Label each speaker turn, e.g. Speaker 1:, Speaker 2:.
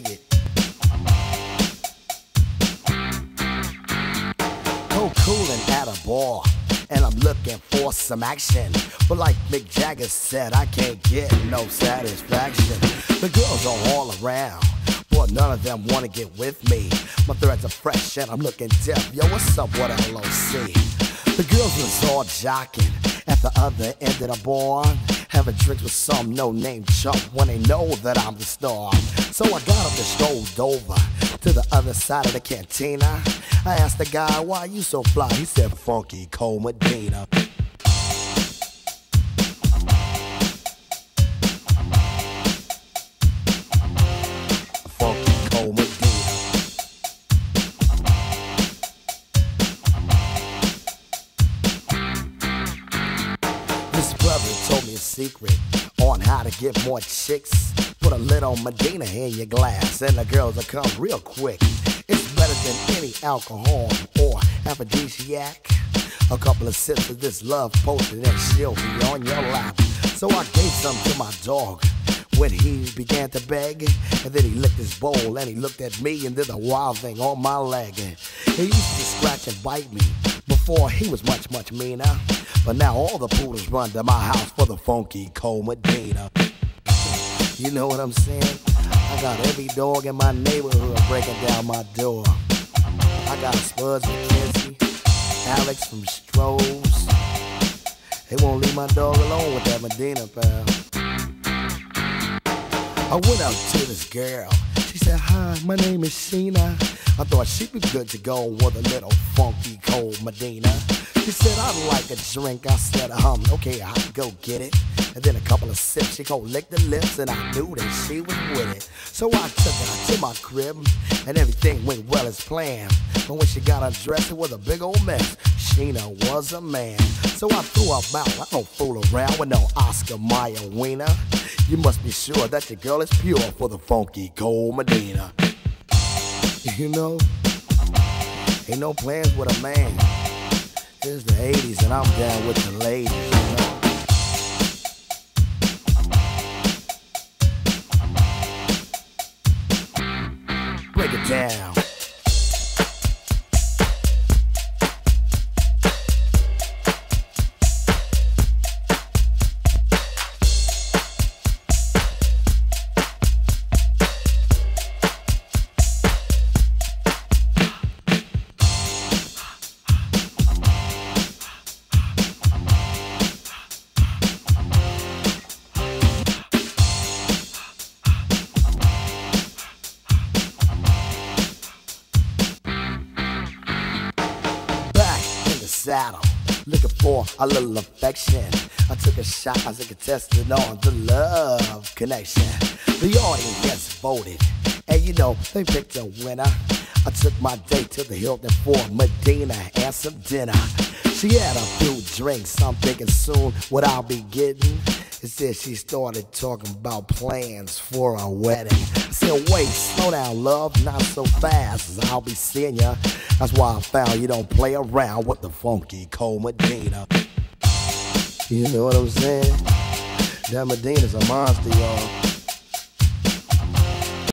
Speaker 1: dig it. Go coolin' at a bar, and I'm looking for some action. But like Mick Jagger said, I can't get no satisfaction. The girls are all around. But none of them wanna get with me. My threads are fresh and I'm looking deaf. Yo, what's up, what LOC? The girls was all jocking at the other end of the bar. Having drinks with some no-name chump when they know that I'm the star. So I got up and strolled over to the other side of the cantina. I asked the guy, why you so fly? He said, Funky Cold Medina. This brother told me a secret on how to get more chicks. Put a little Medina in your glass, and the girls will come real quick. It's better than any alcohol or aphrodisiac. A couple of sips of this love potion, and she'll be on your lap. So I gave some to my dog when he began to beg. And then he licked his bowl and he looked at me and did a wild thing on my leg. He used to scratch and bite me before he was much, much meaner. But now all the poodles run to my house for the funky cold Medina. You know what I'm saying? I got every dog in my neighborhood breaking down my door. I got Spuds MacKenzie, Alex from Stroh's. They won't leave my dog alone with that Medina, pal. I went up to this girl. She said, Hi, my name is Sheena. I thought she'd be good to go with a little funky cold Medina. She said, I'd like a drink. I said, um, okay, I'll go get it. And then a couple of sips, she go lick the lips, and I knew that she was with it. So I took her to my crib, and everything went well as planned. But when she got undressed, it was a big old mess. Sheena was a man. So I threw her out. I don't fool around with no Oscar Mayer wiener. You must be sure that your girl is pure for the funky cold Medina. You know, ain't no plans with a man. It's the 80s and I'm down with the ladies, you know. Break it down. Saddle, looking for a little affection. I took a shot as a contestant on the love connection. The audience voted, and you know, they picked a winner. I took my date to the Hilton for Medina and some dinner. She had a few drinks, I'm thinking soon what I'll be getting. Instead, she started talking about plans for a wedding. I said, wait, slow down, love, not so fast, as I'll be seeing ya. That's why I found you don't play around with the funky cold Medina. You know what I'm saying? That Medina's a monster, y'all.